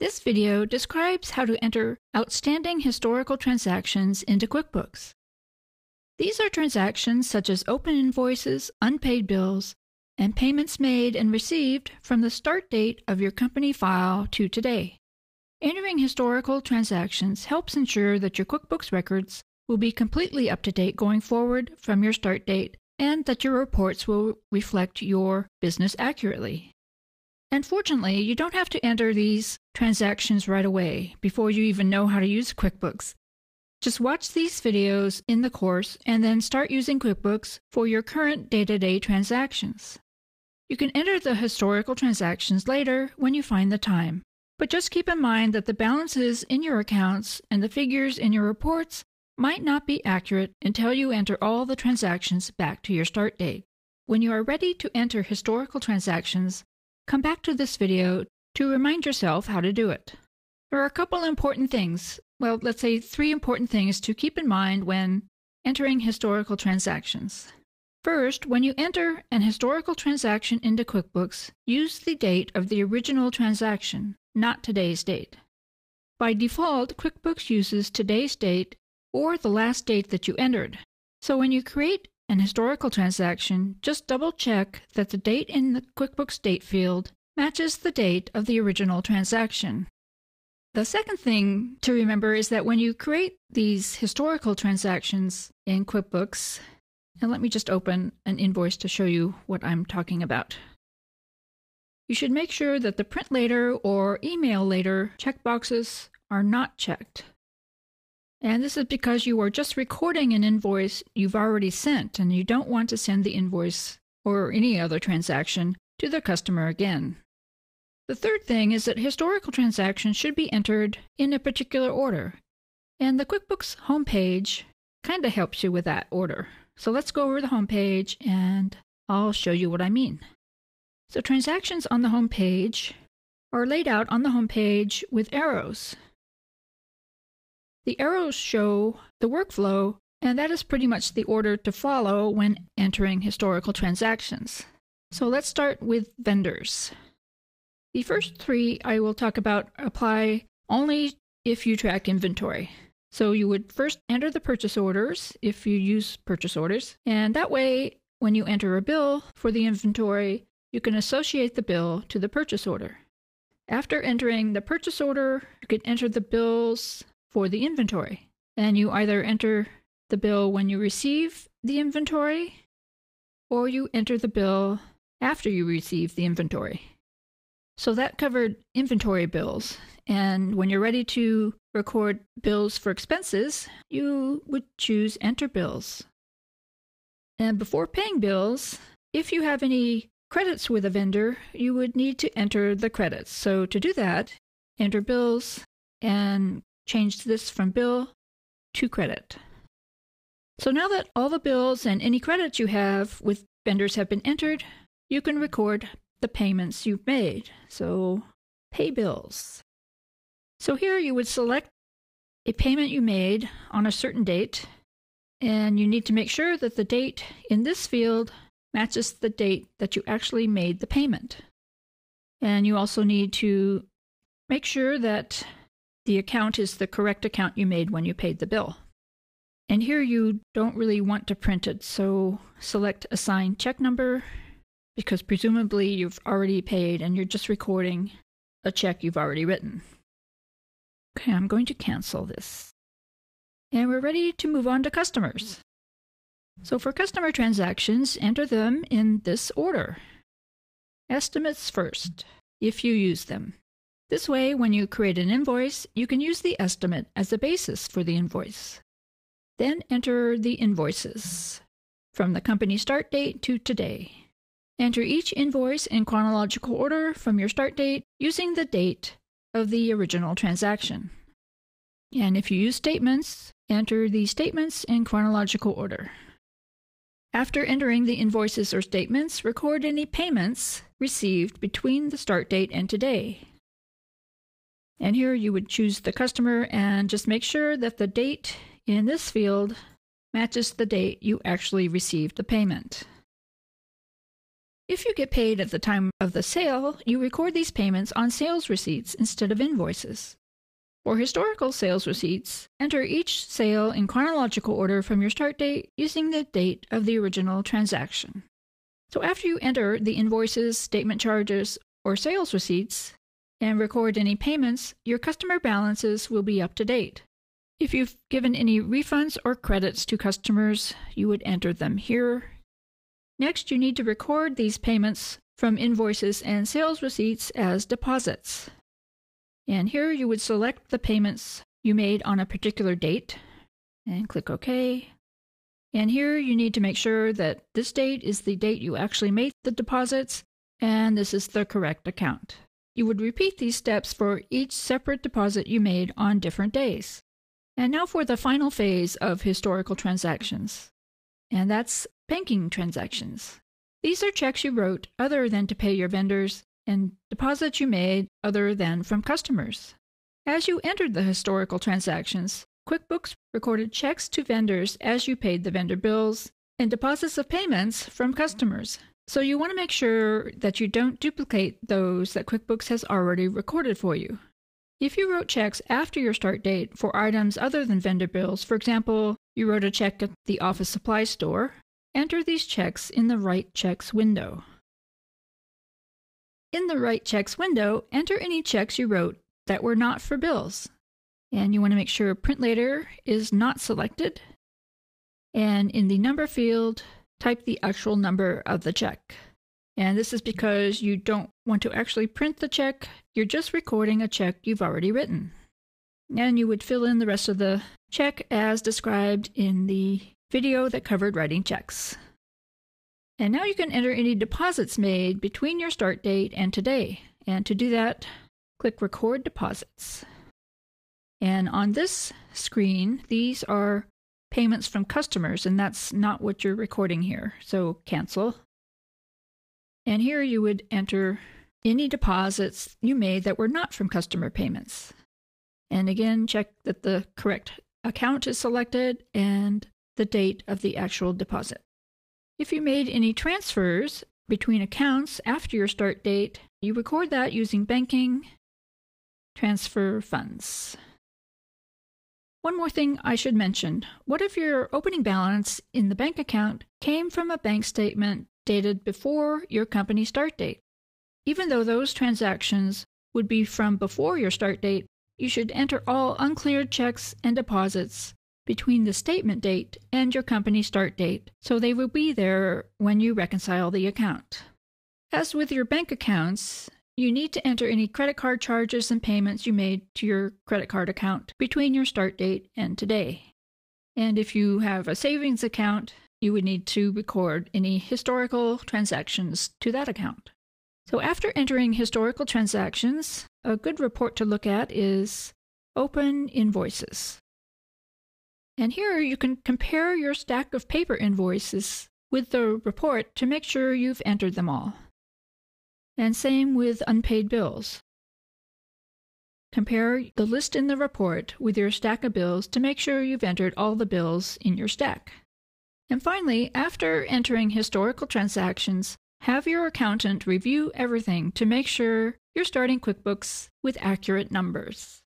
This video describes how to enter outstanding historical transactions into QuickBooks. These are transactions such as open invoices, unpaid bills, and payments made and received from the start date of your company file to today. Entering historical transactions helps ensure that your QuickBooks records will be completely up to date going forward from your start date and that your reports will reflect your business accurately. And fortunately, you don't have to enter these transactions right away before you even know how to use QuickBooks. Just watch these videos in the course and then start using QuickBooks for your current day to day transactions. You can enter the historical transactions later when you find the time, but just keep in mind that the balances in your accounts and the figures in your reports might not be accurate until you enter all the transactions back to your start date. When you are ready to enter historical transactions, Come back to this video to remind yourself how to do it. There are a couple important things, well, let's say three important things to keep in mind when entering historical transactions. First, when you enter an historical transaction into QuickBooks, use the date of the original transaction, not today's date. By default, QuickBooks uses today's date or the last date that you entered. So when you create an historical transaction, just double check that the date in the QuickBooks date field matches the date of the original transaction. The second thing to remember is that when you create these historical transactions in QuickBooks, and let me just open an invoice to show you what I'm talking about. You should make sure that the print later or email later checkboxes are not checked. And this is because you are just recording an invoice you've already sent and you don't want to send the invoice or any other transaction to the customer again. The third thing is that historical transactions should be entered in a particular order. And the QuickBooks homepage kind of helps you with that order. So let's go over the homepage and I'll show you what I mean. So transactions on the homepage are laid out on the homepage with arrows. The arrows show the workflow, and that is pretty much the order to follow when entering historical transactions. So let's start with vendors. The first three I will talk about apply only if you track inventory. So you would first enter the purchase orders if you use purchase orders, and that way, when you enter a bill for the inventory, you can associate the bill to the purchase order. After entering the purchase order, you can enter the bills for the inventory. And you either enter the bill when you receive the inventory or you enter the bill after you receive the inventory. So that covered inventory bills. And when you're ready to record bills for expenses, you would choose Enter Bills. And before paying bills, if you have any credits with a vendor, you would need to enter the credits. So to do that, enter bills and change this from bill to credit. So now that all the bills and any credits you have with vendors have been entered, you can record the payments you've made. So pay bills. So here you would select a payment you made on a certain date, and you need to make sure that the date in this field matches the date that you actually made the payment. And you also need to make sure that the account is the correct account you made when you paid the bill. And here you don't really want to print it, so select Assign Check Number because presumably you've already paid and you're just recording a check you've already written. Okay, I'm going to cancel this. And we're ready to move on to customers. So for customer transactions, enter them in this order. Estimates first, if you use them. This way, when you create an invoice, you can use the estimate as the basis for the invoice. Then enter the invoices from the company start date to today. Enter each invoice in chronological order from your start date using the date of the original transaction. And if you use statements, enter the statements in chronological order. After entering the invoices or statements, record any payments received between the start date and today. And here you would choose the customer and just make sure that the date in this field matches the date you actually received the payment. If you get paid at the time of the sale, you record these payments on sales receipts instead of invoices. For historical sales receipts, enter each sale in chronological order from your start date using the date of the original transaction. So after you enter the invoices, statement charges, or sales receipts and record any payments, your customer balances will be up to date. If you've given any refunds or credits to customers, you would enter them here Next, you need to record these payments from invoices and sales receipts as deposits. And here you would select the payments you made on a particular date and click OK. And here you need to make sure that this date is the date you actually made the deposits and this is the correct account. You would repeat these steps for each separate deposit you made on different days. And now for the final phase of historical transactions. And that's banking transactions. These are checks you wrote other than to pay your vendors and deposits you made other than from customers. As you entered the historical transactions, QuickBooks recorded checks to vendors as you paid the vendor bills and deposits of payments from customers. So you want to make sure that you don't duplicate those that QuickBooks has already recorded for you. If you wrote checks after your start date for items other than vendor bills, for example, you wrote a check at the office supply store, Enter these checks in the Write Checks window. In the Write Checks window, enter any checks you wrote that were not for bills. And you want to make sure Print Later is not selected. And in the number field, type the actual number of the check. And this is because you don't want to actually print the check, you're just recording a check you've already written. And you would fill in the rest of the check as described in the video that covered writing checks. And now you can enter any deposits made between your start date and today. And to do that, click Record Deposits. And on this screen, these are payments from customers, and that's not what you're recording here. So cancel. And here you would enter any deposits you made that were not from customer payments. And again, check that the correct account is selected and the date of the actual deposit. If you made any transfers between accounts after your start date, you record that using banking transfer funds. One more thing I should mention. What if your opening balance in the bank account came from a bank statement dated before your company start date? Even though those transactions would be from before your start date, you should enter all uncleared checks and deposits between the statement date and your company start date, so they will be there when you reconcile the account. As with your bank accounts, you need to enter any credit card charges and payments you made to your credit card account between your start date and today. And if you have a savings account, you would need to record any historical transactions to that account. So, after entering historical transactions, a good report to look at is Open Invoices. And here you can compare your stack of paper invoices with the report to make sure you've entered them all. And same with unpaid bills. Compare the list in the report with your stack of bills to make sure you've entered all the bills in your stack. And finally, after entering historical transactions, have your accountant review everything to make sure you're starting QuickBooks with accurate numbers.